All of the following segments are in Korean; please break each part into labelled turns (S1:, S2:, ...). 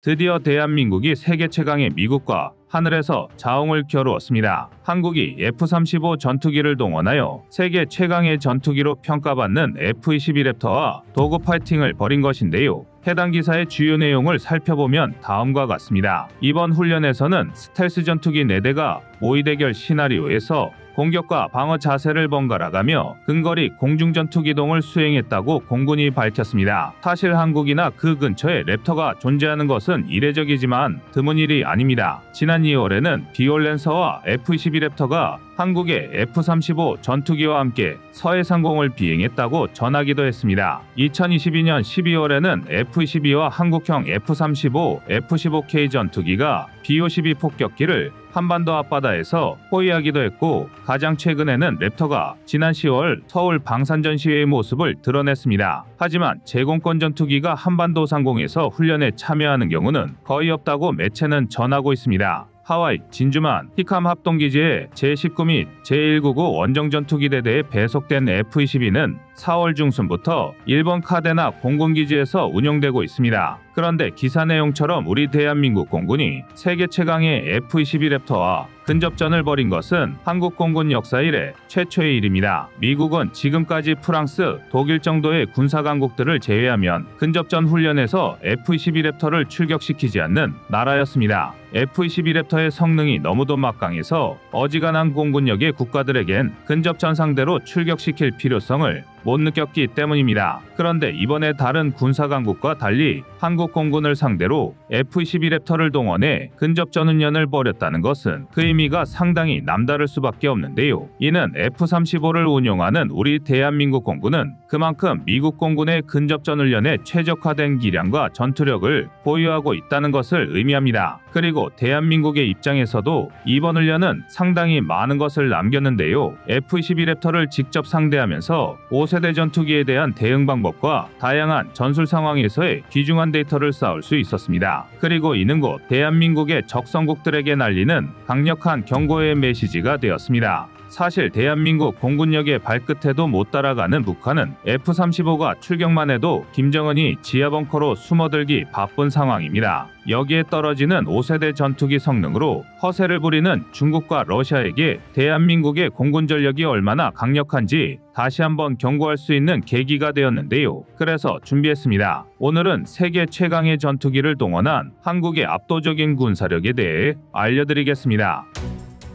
S1: 드디어 대한민국이 세계 최강의 미국과 하늘에서 자웅을 겨루었습니다. 한국이 F-35 전투기를 동원하여 세계 최강의 전투기로 평가받는 F-22 랩터와 dogfighting을 벌인 것인데요. 해당 기사의 주요 내용을 살펴보면 다음과 같습니다. 이번 훈련에서는 스텔스 전투기 4대가 모의 대결 시나리오에서 공격과 방어 자세를 번갈아가며 근거리 공중전투 기동을 수행했다고 공군이 밝혔습니다. 사실 한국이나 그 근처에 랩터가 존재하는 것은 이례적이지만 드문 일이 아닙니다. 지난 2월에는 B-1 랜서와 F-22 랩터가 한국의 F-35 전투기와 함께 서해 상공을 비행했다고 전하기도 했습니다. 2022년 12월에는 F-22와 한국형 F-35, F-15K 전투기가 B-52 폭격기를 한반도 앞바다에서 포위하기도 했고 가장 최근에는 랩터가 지난 10월 서울 방산 전 시회의 모습을 드러냈습니다. 하지만 제공권 전투기가 한반도 상공에서 훈련에 참여하는 경우는 거의 없다고 매체는 전하고 있습니다. 하와이, 진주만, 히캄 합동기지의 제19 및 제199 원정전투기대대에 배속된 F-22는 4월 중순부터 일본 카데나 공군기지에서 운용되고 있습니다. 그런데 기사 내용처럼 우리 대한민국 공군이 세계 최강의 F-22 랩터와 근접전을 벌인 것은 한국 공군 역사 이래 최초의 일입니다. 미국은 지금까지 프랑스, 독일 정도의 군사 강국들을 제외하면 근접전 훈련에서 F-22 랩터를 출격시키지 않는 나라였습니다. F-22 랩터의 성능이 너무도 막강해서 어지간한 공군력의 국가들에겐 근접전 상대로 출격시킬 필요성을 못 느꼈기 때문입니다. 그런데 이번에 다른 군사 강국과 달리 한국 공군을 상대로 F-22 랩터를 동원해 근접 전 훈련을 벌였다는 것은 그 의미가 상당히 남다를 수밖에 없는데요. 이는 F-35를 운용하는 우리 대한민국 공군은 그만큼 미국 공군의 근접 전 훈련에 최적화된 기량과 전투력을 보유하고 있다는 것을 의미합니다. 그리고 대한민국의 입장에서도 이번 훈련은 상당히 많은 것을 남겼는데요. F-22 랩터를 직접 상대하면서 5세대 전투기에 대한 대응 방법과 다양한 전술 상황에서의 귀중한 데이터를 쌓을 수 있었습니다. 그리고 이는 곧 대한민국의 적성국들에게 날리는 강력한 경고의 메시지가 되었습니다. 사실 대한민국 공군력의 발끝에도 못 따라가는 북한은 F-35가 출격만 해도 김정은이 지하 벙커로 숨어들기 바쁜 상황입니다. 여기에 떨어지는 5세대 전투기 성능으로 허세를 부리는 중국과 러시아에게 대한민국의 공군 전력이 얼마나 강력한지 다시 한번 경고할 수 있는 계기가 되었는데요. 그래서 준비했습니다. 오늘은 세계 최강의 전투기를 동원한 한국의 압도적인 군사력에 대해 알려드리겠습니다.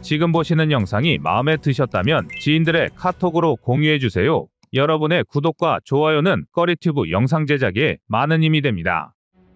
S1: 지금 보시는 영상이 마음에 드셨다면 지인들의 카톡으로 공유해주세요. 여러분의 구독과 좋아요는 꺼리튜브 영상 제작에 많은 힘이 됩니다.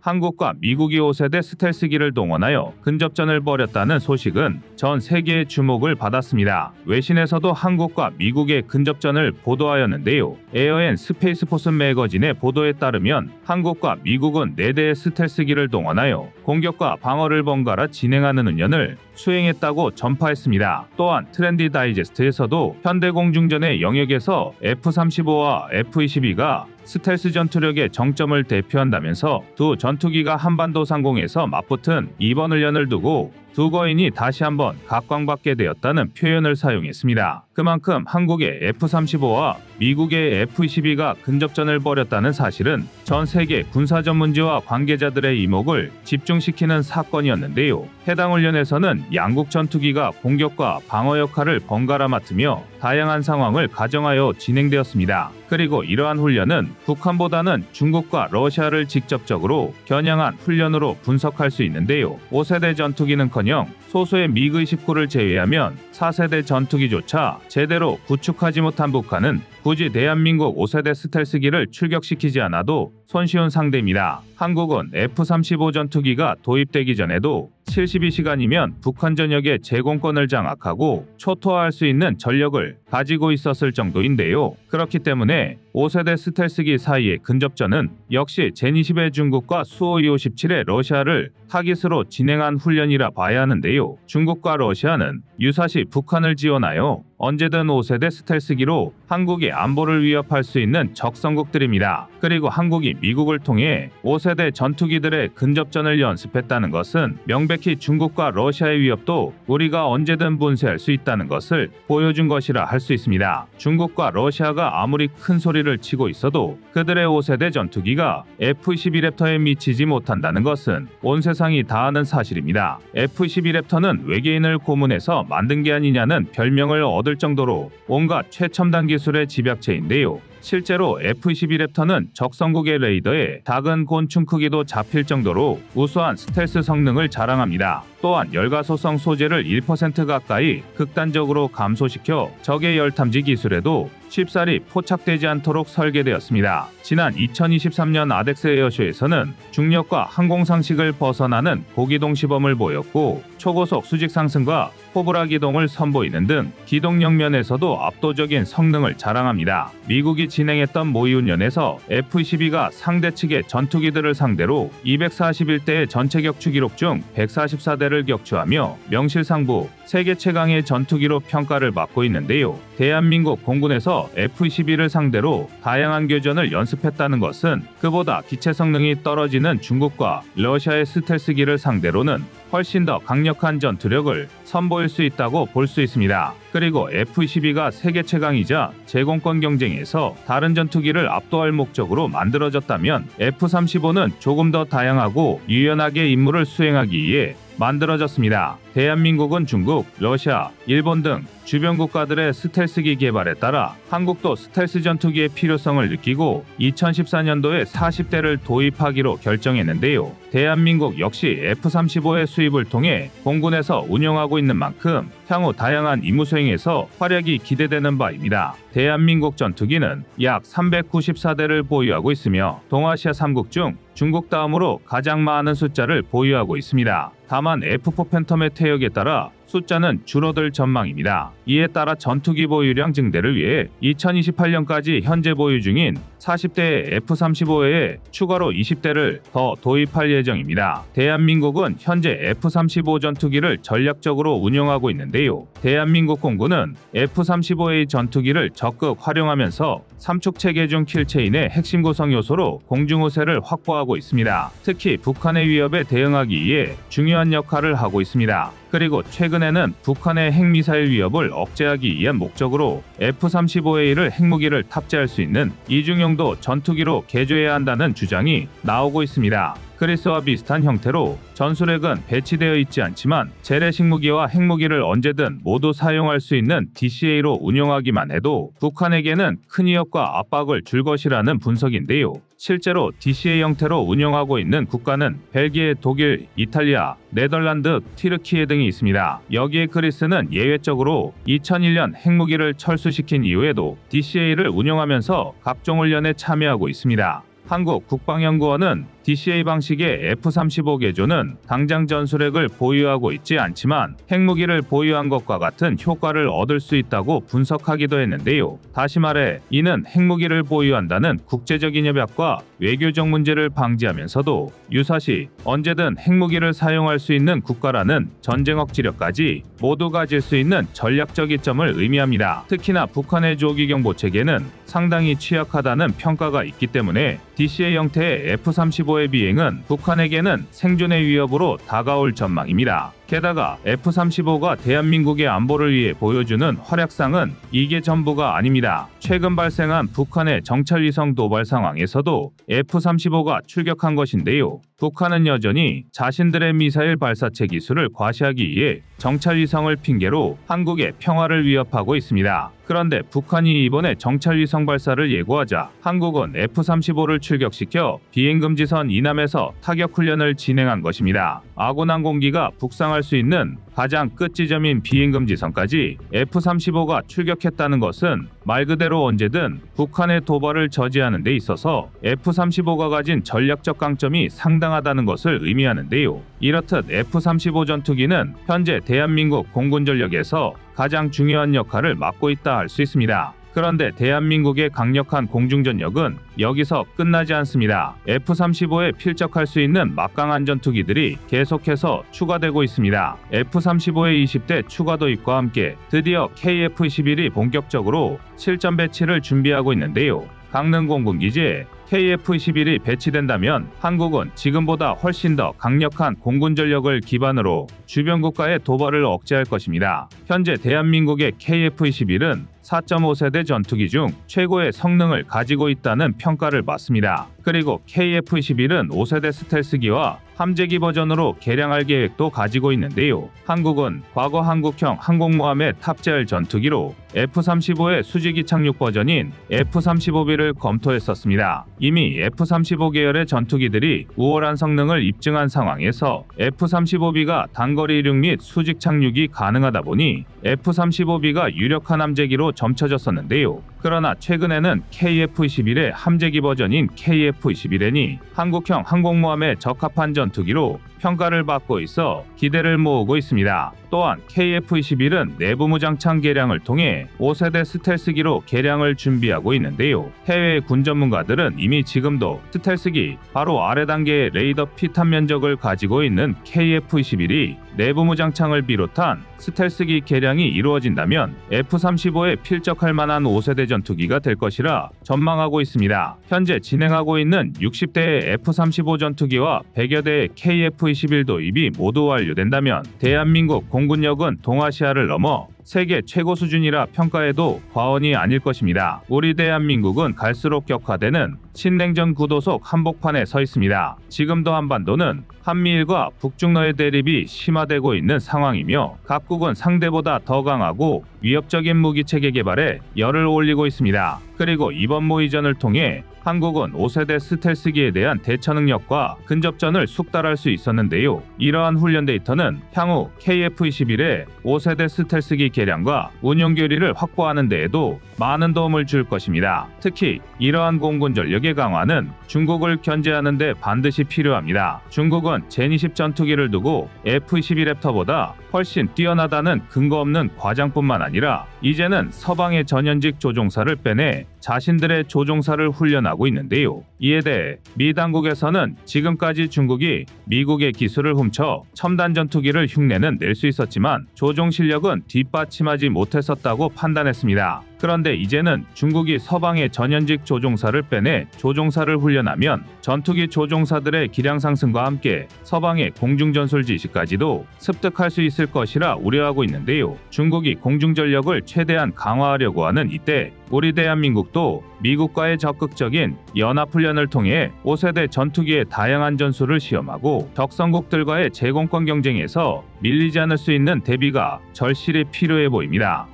S1: 한국과 미국이 5세대 스텔스기를 동원하여 근접전을 벌였다는 소식은 전 세계의 주목을 받았습니다. 외신에서도 한국과 미국의 근접전을 보도하였는데요. Air & Space Forces Magazine의 보도에 따르면 한국과 미국은 4대의 스텔스기를 동원하여 공격과 방어를 번갈아 진행하는 훈련을 수행했다고 전파했습니다. 또한 Trendy Digest에서도 현대공중전의 영역에서 F-35와 F-22가 스텔스 전투력의 정점을 대표한다면서 두 전투기가 한반도 상공에서 맞붙은 이번 훈련을 두고 두 거인이 다시 한번 각광받게 되었다는 표현을 사용했습니다. 그만큼 한국의 F-35와 미국의 F-22가 근접전을 벌였다는 사실은 전 세계 군사 전문지와 관계자들의 이목을 집중시키는 사건이었는데요. 해당 훈련에서는 양국 전투기가 공격과 방어 역할을 번갈아 맡으며 다양한 상황을 가정하여 진행되었습니다. 그리고 이러한 훈련은 북한보다는 중국과 러시아를 직접적으로 겨냥한 훈련으로 분석할 수 있는데요. 5세대 전투기는커녕 소수의 미그 19를 제외하면 4세대 전투기조차 제대로 구축하지 못한 북한은 굳이 대한민국 5세대 스텔스기를 출격시키지 않아도 손쉬운 상대입니다. 한국은 F-35 전투기가 도입되기 전에도 72시간이면 북한 전역의 제공권을 장악하고 초토화할 수 있는 전력을 가지고 있었을 정도인데요. 그렇기 때문에 5세대 스텔스기 사이의 근접전은 역시 제20의 중국과 수호257의 러시아를 타깃으로 진행한 훈련이라 봐야 하는데요. 중국과 러시아는 유사시 북한을 지원하여 언제든 5세대 스텔스기로 한국의 안보를 위협할 수 있는 적성국들입니다. 그리고 한국이 미국을 통해 5세대 전투기들의 근접전을 연습했다는 것은 명백히 중국과 러시아의 위협도 우리가 언제든 분쇄할 수 있다는 것을 보여준 것이라 할 수 있습니다. 중국과 러시아가 아무리 큰 소리를 치고 있어도 그들의 5세대 전투기가 F-12 랩터에 미치지 못한다는 것은 온 세상이 다 아는 사실입니다. F-12 랩터는 외계인을 고문해서 만든 게 아니냐는 별명을 얻을 정도로 온갖 최첨단 기술의 집약체인데요. 실제로 F-12 랩터는 적성국의 레이더에 작은 곤충 크기도 잡힐 정도로 우수한 스텔스 성능을 자랑합니다. 또한 열가소성 소재를 1% 가까이 극단적으로 감소시켜 적의 열탐지 기술에도 쉽사리 포착되지 않도록 설계되었습니다. 지난 2023년 아덱스 에어쇼에서는 중력과 항공 상식을 벗어나는 고기동 시범을 보였고 초고속 수직 상승과 호브라 기동을 선보이는 등 기동력 면에서도 압도적인 성능을 자랑합니다. 미국이 진행했던 모의훈련에서 F-12가 상대 측의 전투기들을 상대로 241대의 전체 격추 기록 중 144대를 격추하며 명실상부 세계 최강의 전투기로 평가를 받고 있는데요. 대한민국 공군에서 F-12를 상대로 다양한 교전을 연습했다는 것은 그보다 기체 성능이 떨어지는 중국과 러시아의 스텔스기를 상대로는 훨씬 더 강력한 전투력을 선보일 수 있다고 볼 수 있습니다. 그리고 F-12가 세계 최강이자 제공권 경쟁에서 다른 전투기를 압도할 목적으로 만들어졌다면 F-35는 조금 더 다양하고 유연하게 임무를 수행하기 위해 만들어졌습니다. 대한민국은 중국, 러시아, 일본 등 주변 국가들의 스텔스기 개발에 따라 한국도 스텔스 전투기의 필요성을 느끼고 2014년도에 40대를 도입하기로 결정했는데요. 대한민국 역시 F-35의 수입을 통해 공군에서 운영하고 있는 만큼 향후 다양한 임무 수행에서 활약이 기대되는 바입니다. 대한민국 전투기는 약 394대를 보유하고 있으며 동아시아 3국 중 중국 다음으로 가장 많은 숫자를 보유하고 있습니다. 다만 F4 팬텀의 퇴역에 따라 숫자는 줄어들 전망입니다. 이에 따라 전투기 보유량 증대를 위해 2028년까지 현재 보유 중인 40대의 F-35에 추가로 20대를 더 도입할 예정입니다. 대한민국은 현재 F-35 전투기를 전략적으로 운영하고 있는데요. 대한민국 공군은 F-35A 전투기를 적극 활용하면서 삼축 체계 중 kill chain의 핵심 구성 요소로 공중우세를 확보하고 있습니다. 특히 북한의 위협에 대응하기 위해 중요한 역할을 하고 있습니다. 그리고 최근에는 북한의 핵미사일 위협을 억제하기 위한 목적으로 F-35A를 핵무기를 탑재할 수 있는 이중용도 전투기로 개조해야 한다는 주장이 나오고 있습니다. 그리스와 비슷한 형태로 전술핵은 배치되어 있지 않지만 재래식 무기와 핵무기를 언제든 모두 사용할 수 있는 DCA로 운영하기만 해도 북한에게는 큰 위협과 압박을 줄 것이라는 분석인데요. 실제로 DCA 형태로 운영하고 있는 국가는 벨기에, 독일, 이탈리아, 네덜란드, 티르키예 등이 있습니다. 여기에 그리스는 예외적으로 2001년 핵무기를 철수시킨 이후에도 DCA를 운영하면서 각종 훈련에 참여하고 있습니다. 한국 국방연구원은 DCA 방식의 F-35 개조는 당장 전술핵을 보유하고 있지 않지만 핵무기를 보유한 것과 같은 효과를 얻을 수 있다고 분석하기도 했는데요. 다시 말해 이는 핵무기를 보유한다는 국제적인 협약과 외교적 문제를 방지하면서도 유사시 언제든 핵무기를 사용할 수 있는 국가라는 전쟁 억지력까지 모두 가질 수 있는 전략적 이점을 의미합니다. 특히나 북한의 조기 경보 체계는 상당히 취약하다는 평가가 있기 때문에 DCA 형태의 F-35 의 비행은 북한에게는 생존의 위협으로 다가올 전망입니다. 게다가 F-35가 대한민국의 안보를 위해 보여주는 활약상은 이게 전부가 아닙니다. 최근 발생한 북한의 정찰위성 도발 상황에서도 F-35가 출격한 것인데요. 북한은 여전히 자신들의 미사일 발사체 기술을 과시하기 위해 정찰위성을 핑계로 한국의 평화를 위협하고 있습니다. 그런데 북한이 이번에 정찰위성 발사를 예고하자 한국은 F-35를 출격시켜 비행금지선 이남에서 타격훈련을 진행한 것입니다. 아군 항공기가 북상 할 수 있는 가장 끝 지점인 비행금지선까지 F-35가 출격했다는 것은 말 그대로 언제든 북한의 도발을 저지하는 데 있어서 F-35가 가진 전략적 강점이 상당하다는 것을 의미하는데요. 이렇듯 F-35 전투기는 현재 대한민국 공군 전력에서 가장 중요한 역할을 맡고 있다 할 수 있습니다. 그런데 대한민국의 강력한 공중전력은 여기서 끝나지 않습니다. F-35에 필적할 수 있는 막강한 전투기들이 계속해서 추가되고 있습니다. F-35의 20대 추가 도입과 함께 드디어 KF-21이 본격적으로 실전 배치를 준비하고 있는데요. 강릉 공군기지에 KF-21이 배치된다면 한국은 지금보다 훨씬 더 강력한 공군 전력을 기반으로 주변 국가의 도발을 억제할 것입니다. 현재 대한민국의 KF-21은 4.5세대 전투기 중 최고의 성능을 가지고 있다는 평가를 받습니다. 그리고 KF-21은 5세대 스텔스기와 함재기 버전으로 개량할 계획도 가지고 있는데요. 한국은 과거 한국형 항공모함에 탑재할 전투기로 F-35의 수직이 착륙 버전인 F-35B를 검토했었습니다. 이미 F-35 계열의 전투기들이 우월한 성능을 입증한 상황에서 F-35B가 단거리 이륙 및 수직 착륙이 가능하다 보니 F-35B가 유력한 함재기로 점쳐졌었는데요. 그러나 최근에는 KF-21의 함재기 버전인 KF-21N이 한국형 항공모함에 적합한 전투기로 평가를 받고 있어 기대를 모으고 있습니다. 또한 KF-21은 내부 무장창 개량을 통해 5세대 스텔스기로 개량을 준비하고 있는데요. 해외 군 전문가들은 이미 지금도 스텔스기 바로 아래 단계의 레이더 피탄 면적을 가지고 있는 KF-21이 내부 무장창을 비롯한 스텔스기 개량이 이루어진다면 F-35에 필적할 만한 5세대 전투기가 될 것이라 전망하고 있습니다. 현재 진행하고 있는 60대의 F-35 전투기와 100여 대의 KF-21 도입이 모두 완료된다면 대한민국 공군력은 동아시아를 넘어 세계 최고 수준이라 평가해도 과언이 아닐 것입니다. 우리 대한민국은 갈수록 격화되는 신냉전 구도 속 한복판에 서 있습니다. 지금도 한반도는 한미일과 북중러의 대립이 심화되고 있는 상황이며 각국은 상대보다 더 강하고 위협적인 무기 체계 개발에 열을 올리고 있습니다. 그리고 이번 모의전을 통해 한국은 5세대 스텔스기에 대한 대처 능력과 근접전을 숙달할 수 있었는데요. 이러한 훈련 데이터는 향후 KF-21의 5세대 스텔스기 개량과 운용 교리를 확보하는 데에도 많은 도움을 줄 것입니다. 특히 이러한 공군 전력의 강화는 중국을 견제하는 데 반드시 필요합니다. 중국은 제20 전투기를 두고 F-22 랩터보다 훨씬 뛰어나다는 근거 없는 과장뿐만 아니라 이제는 서방의 전현직 조종사를 빼내 자신들의 조종사를 훈련하고 있는데요. 이에 대해 미 당국에서는 지금까지 중국이 미국의 기술을 훔쳐 첨단 전투기를 흉내는 낼 수 있었지만 조종 실력은 뒷받침하지 못했었다고 판단했습니다. 그런데 이제는 중국이 서방의 전현직 조종사를 빼내 조종사를 훈련하면 전투기 조종사들의 기량 상승과 함께 서방의 공중전술 지시까지도 습득할 수 있을 것이라 우려하고 있는데요. 중국이 공중전력을 최대한 강화하려고 하는 이때 우리 대한민국도 미국과의 적극적인 연합훈련을 통해 5세대 전투기의 다양한 전술을 시험하고 적성국들과의 제공권 경쟁에서 밀리지 않을 수 있는 대비가 절실히 필요해 보입니다.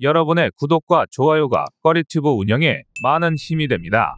S1: 여러분의 구독과 좋아요가 꺼리튜브 운영에 많은 힘이 됩니다.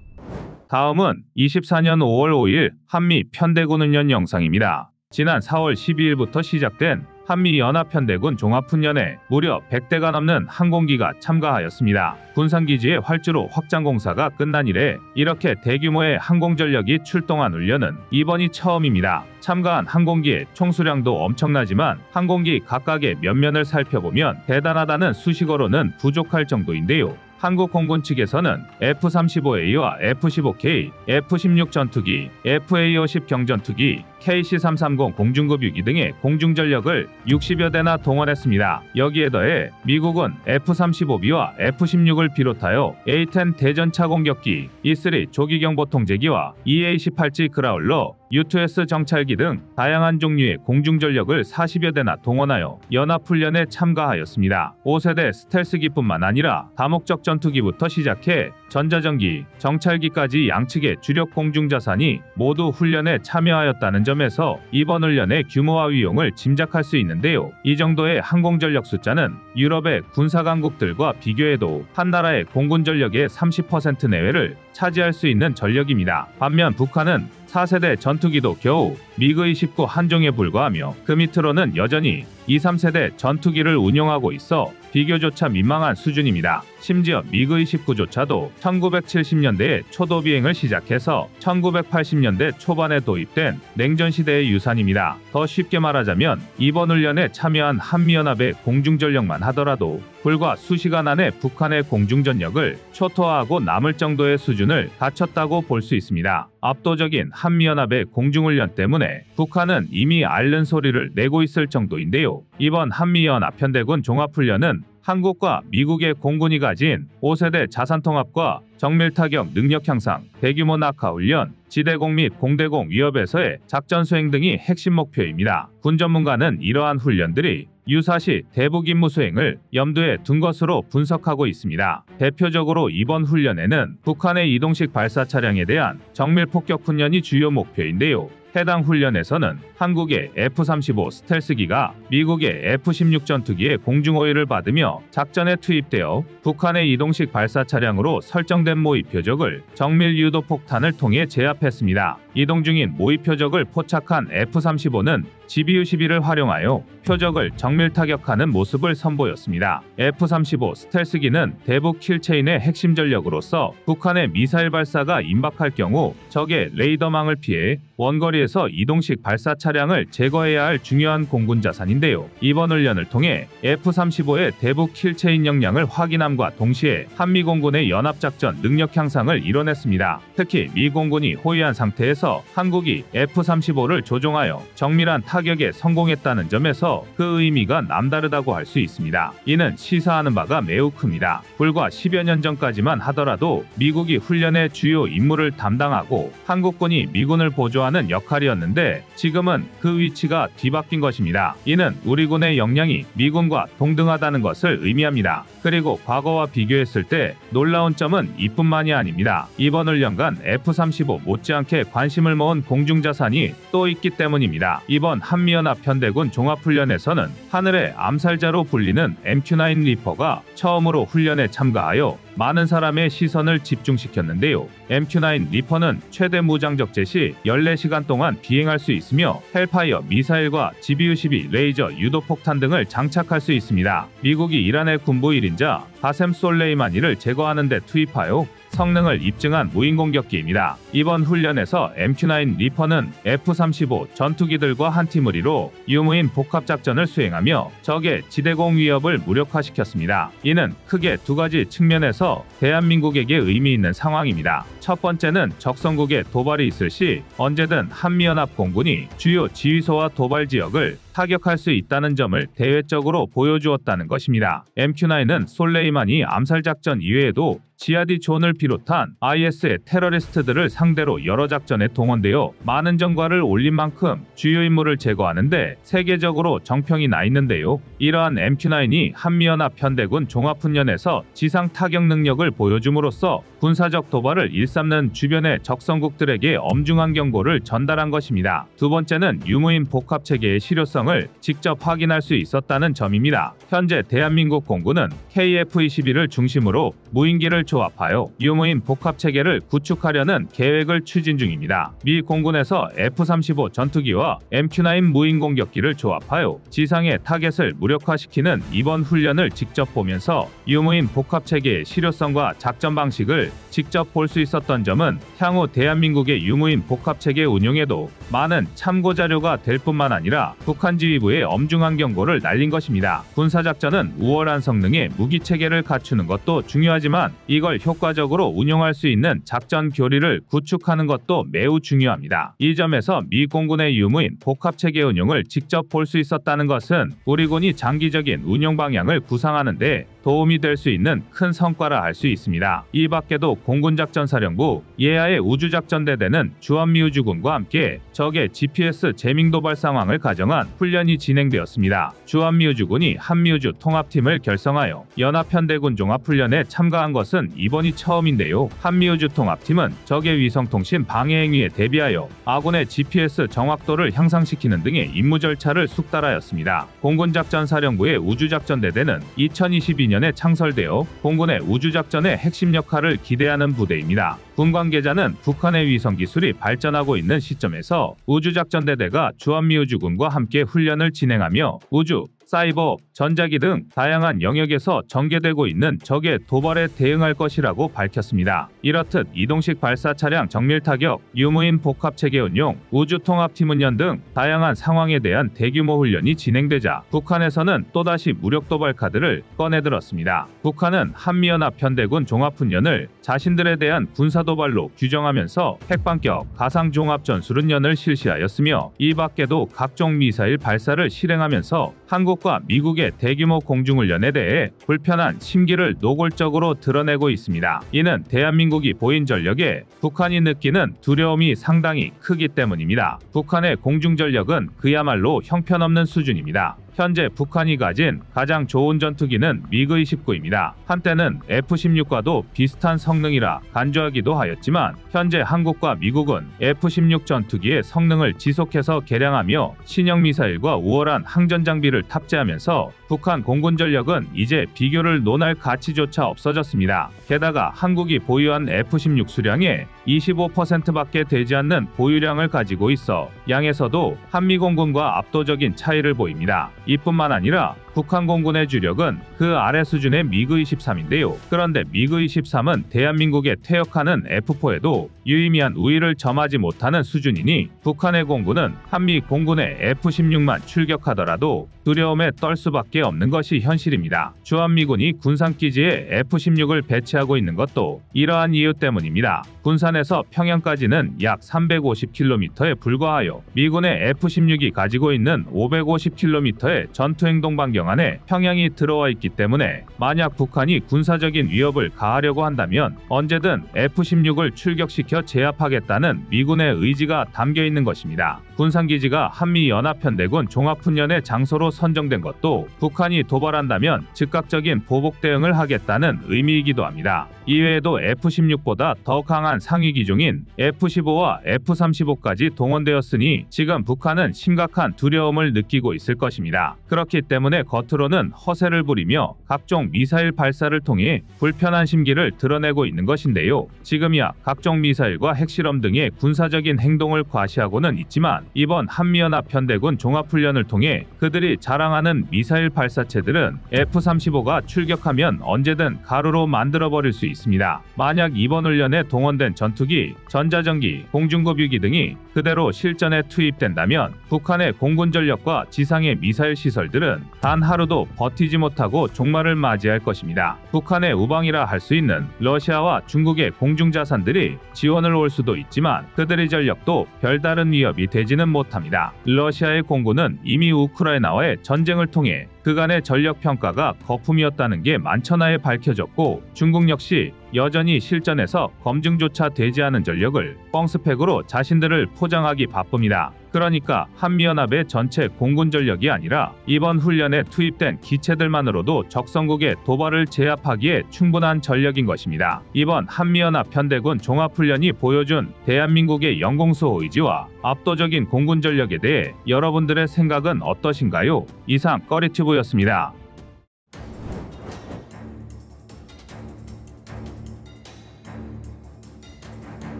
S1: 다음은 24년 5월 5일 한미 편대군 훈련 영상입니다. 지난 4월 12일부터 시작된 한미연합편대군 종합훈련에 무려 100대가 넘는 항공기가 참가하였습니다. 군산기지의 활주로 확장 공사가 끝난 이래 이렇게 대규모의 항공전력이 출동한 훈련은 이번이 처음입니다. 참가한 항공기의 총수량도 엄청나지만 항공기 각각의 면면을 살펴보면 대단하다는 수식어로는 부족할 정도인데요. 한국 공군 측에서는 F-35A와 F-15K, F-16 전투기, FA-50 경전투기, KC-330 공중급 유기 등의 공중전력을 60여 대나 동원했습니다. 여기에 더해 미국은 F-35B와 F-16을 비롯하여 A-10 대전차 공격기, E-3 조기경보통제기와 EA-18G 그라울러, U2S 정찰기 등 다양한 종류의 공중전력을 40여 대나 동원하여 연합훈련에 참가하였습니다. 5세대 스텔스기뿐만 아니라 다목적 전투기부터 시작해 전자전기, 정찰기까지 양측의 주력 공중자산이 모두 훈련에 참여하였다는 점 에서 이번 훈련의 규모와 위용을 짐작할 수 있는데요. 이 정도의 항공전력 숫자는 유럽의 군사강국들과 비교해도 한 나라의 공군전력의 30% 내외를 차지할 수 있는 전력입니다. 반면 북한은 4세대 전투기도 겨우 미그-29 한 종에 불과하며 그 밑으로는 여전히 2, 3세대 전투기를 운용하고 있어 비교조차 민망한 수준입니다. 심지어 미그-29조차도 1970년대에 초도 비행을 시작해서 1980년대 초반에 도입된 냉전 시대의 유산입니다. 더 쉽게 말하자면 이번 훈련에 참여한 한미연합의 공중전력만 하더라도 불과 수시간 안에 북한의 공중전력을 초토화하고 남을 정도의 수준을 갖췄다고 볼 수 있습니다. 압도적인 한미연합의 공중훈련 때문에 북한은 이미 앓는 소리를 내고 있을 정도인데요. 이번 한미연합 편대군 종합훈련은 한국과 미국의 공군이 가진 5세대 자산통합과 정밀타격 능력 향상, 대규모 낙하 훈련, 지대공 및 공대공 위협에서의 작전 수행 등이 핵심 목표입니다. 군 전문가는 이러한 훈련들이 유사시 대북 임무 수행을 염두에 둔 것으로 분석하고 있습니다. 대표적으로 이번 훈련에는 북한의 이동식 발사 차량에 대한 정밀 폭격 훈련이 주요 목표인데요. 해당 훈련에서는 한국의 F-35 스텔스기가 미국의 F-16 전투기의 공중호위를 받으며 작전에 투입되어 북한의 이동식 발사 차량으로 설정된 모의 표적을 정밀 유도 폭탄을 통해 제압했습니다. 이동 중인 모의 표적을 포착한 F-35는 GBU-12를 활용하여 표적을 정밀 타격하는 모습을 선보였습니다. F-35 스텔스기는 대북 kill chain의 핵심 전력으로서 북한의 미사일 발사가 임박할 경우 적의 레이더망을 피해 원거리에서 이동식 발사 차량을 제거해야 할 중요한 공군 자산인데요. 이번 훈련을 통해 F-35의 대북 kill chain 역량을 확인함과 동시에 한미 공군의 연합작전 능력 향상을 이뤄냈습니다. 특히 미 공군이 호위한 상태에서 한국이 F-35를 조종하여 정밀한 타격 에 성공했다는 점에서 그 의미가 남다르다고 할 수 있습니다. 이는 시사하는 바가 매우 큽니다. 불과 10여 년 전까지만 하더라도 미국이 훈련의 주요 임무를 담당하고 한국군이 미군을 보조하는 역할이었는데 지금은 그 위치가 뒤바뀐 것입니다. 이는 우리 군의 역량이 미군과 동등하다는 것을 의미합니다. 그리고 과거와 비교했을 때 놀라운 점은 이뿐만이 아닙니다. 이번 훈련간 F-35 못지않게 관심을 모은 공중자산이 또 있기 때문입니다. 이번 한미연합 편대군 종합훈련에서는 하늘의 암살자로 불리는 MQ-9 리퍼가 처음으로 훈련에 참가하여 많은 사람의 시선을 집중시켰는데요. MQ-9 리퍼는 최대 무장 적재 시 14시간 동안 비행할 수 있으며 헬파이어 미사일과 GBU-12 레이저 유도폭탄 등을 장착할 수 있습니다. 미국이 이란의 군부 1인자 바셈 솔레이마니를 제거하는 데 투입하여 성능을 입증한 무인 공격기입니다. 이번 훈련에서 MQ-9 리퍼는 F-35 전투기들과 한 팀을 이뤄 유무인 복합작전을 수행하며 적의 지대공 위협을 무력화시켰습니다. 이는 크게 두 가지 측면에서 대한민국에게 의미 있는 상황입니다. 첫 번째는 적성국에 도발이 있을 시 언제든 한미연합 공군이 주요 지휘소와 도발 지역을 타격할 수 있다는 점을 대외적으로 보여주었다는 것입니다. MQ-9은 솔레이만이 암살 작전 이외에도 지하디 존을 비롯한 IS의 테러리스트들을 상대로 여러 작전에 동원되어 많은 전과를 올린 만큼 주요 인물을 제거하는데 세계적으로 정평이 나 있는데요. 이러한 MQ-9이 한미연합 편대군 종합훈련에서 지상 타격 능력을 보여줌으로써 군사적 도발을 일삼는 주변의 적성국들에게 엄중한 경고를 전달한 것입니다. 두 번째는 유무인 복합체계의 실효성 을 직접 확인할 수 있었다는 점입니다. 현재 대한민국 공군은 KF-21을 중심으로 무인기를 조합하여 유무인 복합 체계를 구축하려는 계획을 추진 중입니다. 미 공군에서 F-35 전투기와 MQ-9 무인 공격기를 조합하여 지상의 타겟을 무력화시키는 이번 훈련을 직접 보면서 유무인 복합 체계의 실효성과 작전 방식을 직접 볼 수 있었던 점은 향후 대한민국의 유무인 복합 체계 운용에도 많은 참고 자료가 될 뿐만 아니라 북한 지휘부의 엄중한 경고를 날린 것입니다. 군사작전은 우월한 성능의 무기 체계를 갖추는 것도 중요하지 만 이걸 효과적으로 운용할 수 있는 작전 교리를 구축하는 것도 매우 중요합니다. 이 점에서 미 공군의 유무인 복합 체계 운용을 직접 볼 수 있었다는 것은 우리 군이 장기적인 운용 방향을 구상하는 데 도움이 될 수 있는 큰 성과라 할 수 있습니다. 이 밖에도 공군작전사령부 예하의 우주작전대대는 주한미 우주군과 함께 적의 GPS 재밍 도발 상황을 가정한 훈련이 진행되었습니다. 주한미 우주군이 한미 우주 통합팀을 결성하여 연합현대군 종합훈련에 참가 한 것은 이번이 처음인데요. 한미우주 통 합팀은 적의 위성통신 방해 행위에 대비하여 아군의 GPS 정확도를 향상시키는 등의 임무 절차를 숙달하였습니다. 공군작전사령부의 우주작전대대는 2022년에 창설되어 공군의 우주작전의 핵심 역할을 기대하는 부대입니다. 군 관계자는 북한의 위성 기술이 발전하고 있는 시점에서 우주작전대대가 주한미우주군과 함께 훈련을 진행하며 우주, 사이버, 전자기 등 다양한 영역에서 전개되고 있는 적의 도발에 대응할 것이라고 밝혔습니다. 이렇듯 이동식 발사 차량 정밀 타격, 유무인 복합 체계 운용, 우주 통합 팀 운영 등 다양한 상황에 대한 대규모 훈련이 진행되자 북한에서는 또다시 무력 도발 카드를 꺼내들었습니다. 북한은 한미연합 현대군 종합훈련을 자신들에 대한 군사 도발로 규정하면서 핵방격 가상 종합 전술훈련을 실시하였으며 이 밖에도 각종 미사일 발사를 실행하면서 한국과 미국의 대규모 공중훈련에 대해 불편한 심기를 노골적으로 드러내고 있습니다. 이는 대한민국이 보인 전력에 북한이 느끼는 두려움이 상당히 크기 때문입니다. 북한의 공중전력은 그야말로 형편없는 수준입니다. 현재 북한이 가진 가장 좋은 전투기는 미그 29입니다. 한때는 F-16과도 비슷한 성능이라 간주하기도 하였지만 현재 한국과 미국은 F-16 전투기의 성능을 지속해서 개량하며 신형 미사일과 우월한 항전 장비를 탑재하면서 북한 공군 전력은 이제 비교를 논할 가치조차 없어졌습니다. 게다가 한국이 보유한 F-16 수량의 25%밖에 되지 않는 보유량을 가지고 있어 양에서도 한미 공군과 압도적인 차이를 보입니다. 이뿐만 아니라 북한 공군의 주력은 그 아래 수준의 미그 23인데요. 그런데 미그 23은 대한민국에 퇴역하는 F4에도 유의미한 우위를 점하지 못하는 수준이니 북한의 공군은 한미 공군의 F16만 출격하더라도 두려움에 떨 수밖에 없는 것이 현실입니다. 주한미군이 군산기지에 F16을 배치하고 있는 것도 이러한 이유 때문입니다. 군산에서 평양까지는 약 350km에 불과하여 미군의 F16이 가지고 있는 550km의 전투행동 반경 안에 평양이 들어와 있기 때문에 만약 북한이 군사적인 위협을 가하려고 한다면 언제든 F16을 출격시켜 제압하겠다는 미군의 의지가 담겨 있는 것입니다. 군산기지가 한미연합편대군 종합훈련의 장소로 선정된 것도 북한이 도발한다면 즉각적인 보복 대응을 하겠다는 의미이기도 합니다. 이외에도 F-16보다 더 강한 상위 기종인 F-15와 F-35까지 동원되었으니 지금 북한은 심각한 두려움을 느끼고 있을 것입니다. 그렇기 때문에 겉으로는 허세를 부리며 각종 미사일 발사를 통해 불편한 심기를 드러내고 있는 것인데요. 지금이야 각종 미사일과 핵실험 등의 군사적인 행동을 과시하고는 있지만 이번 한미연합 편대군 종합훈련을 통해 그들이 자랑하는 미사일 발사체들은 F-35가 출격하면 언제든 가루로 만들어버릴 수 있습니다. 만약 이번 훈련에 동원된 전투기, 전자전기, 공중급 유기 등이 그대로 실전에 투입된다면 북한의 공군 전력과 지상의 미사일 시설들은 단 하루도 버티지 못하고 종말을 맞이할 것입니다. 북한의 우방이라 할 수 있는 러시아와 중국의 공중 자산들이 지원을 올 수도 있지만 그들의 전력도 별다른 위협이 되지는 못합니다. 러시아의 공군은 이미 우크라이나와의 전쟁을 통해 그간의 전력 평가가 거품이었다는 게 만천하에 밝혀졌고 중국 역시 여전히 실전에서 검증조차 되지 않은 전력을 뻥스펙으로 자신들을 포장하기 바쁩니다. 그러니까 한미연합의 전체 공군 전력이 아니라 이번 훈련에 투입된 기체들만으로도 적성국의 도발을 제압하기에 충분한 전력인 것입니다. 이번 한미연합 편대군 종합훈련이 보여준 대한민국의 영공수호 의지와 압도적인 공군 전력에 대해 여러분들의 생각은 어떠신가요? 이상 꺼리튜브였습니다.